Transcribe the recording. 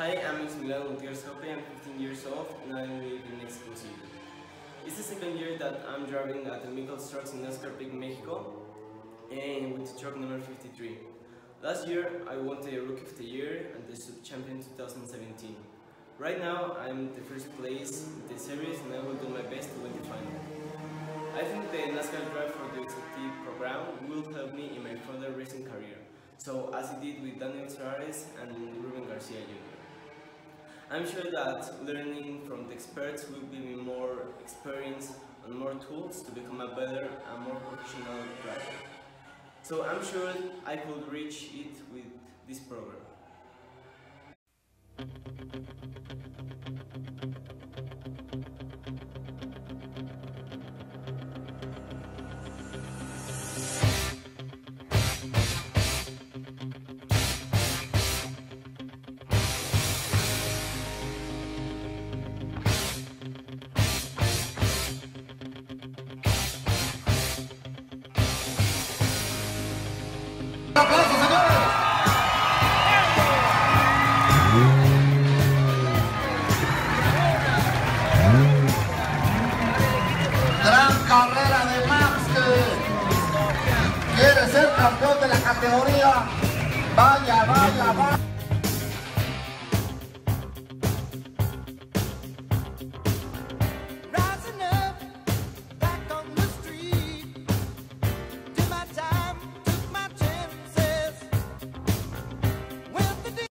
Hi, I'm Maximiliano Gutierrez I'm 15 years old and I live in Mexico City. It's the second year that I'm driving at the Mikel's Trucks NASCAR Peak, Mexico, and with truck number 53. Last year I won the Rookie of the Year and the Sub-Champion 2017. Right now I'm the first place in the series and I will do my best to win the final. I think the NASCAR Drive for Diversity program will help me in my further racing career, so as it did with Daniel Suarez and Ruben Garcia Jr. I'm sure that learning from the experts will give me more experience and more tools to become a better and more professional driver. So I'm sure I could reach it with this program. ¡Aplausos, señores! Gran carrera de Max quiere ser campeón de la categoría. Vaya, vaya, vaya.